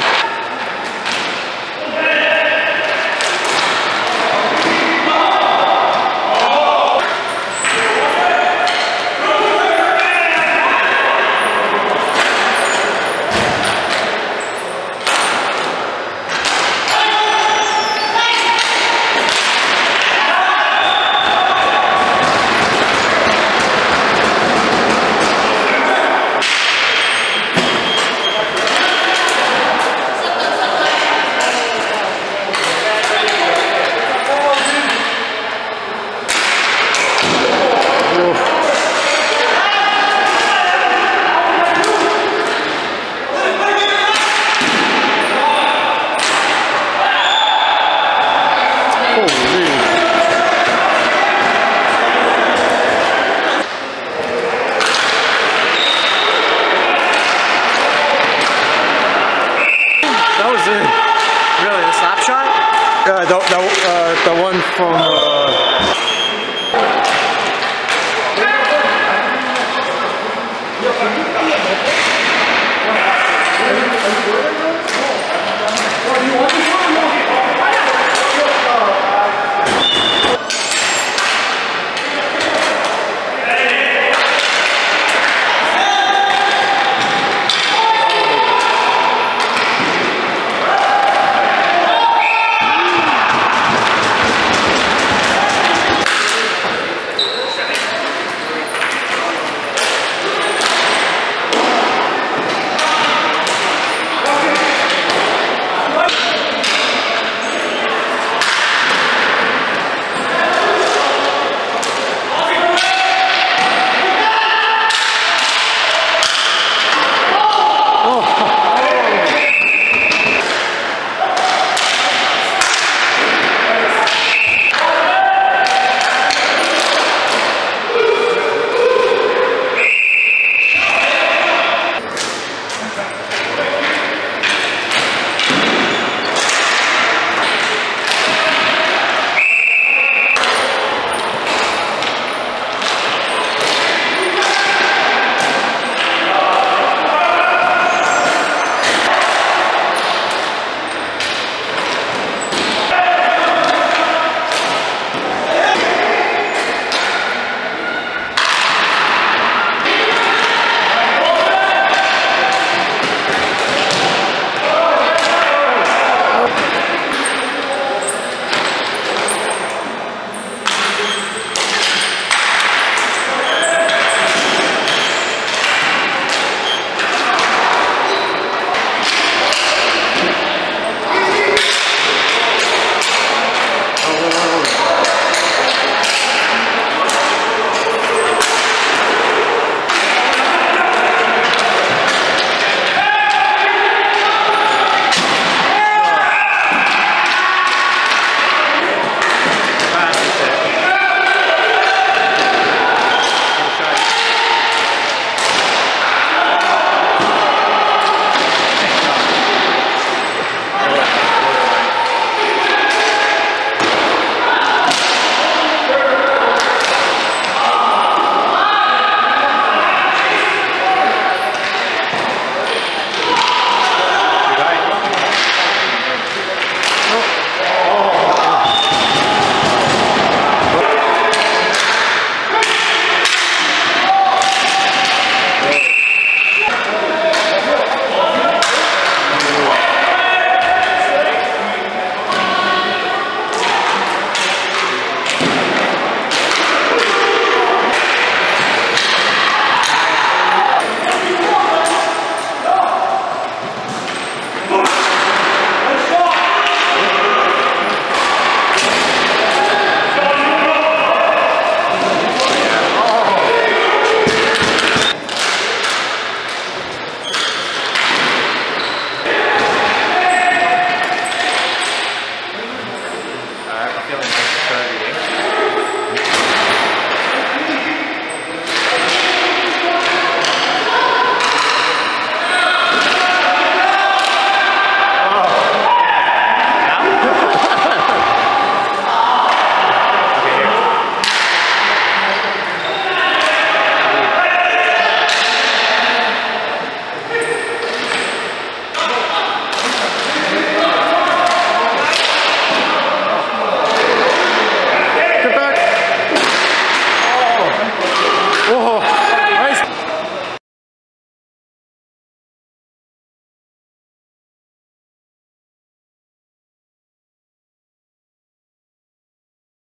Wow. The the, uh, the one from. Whoa.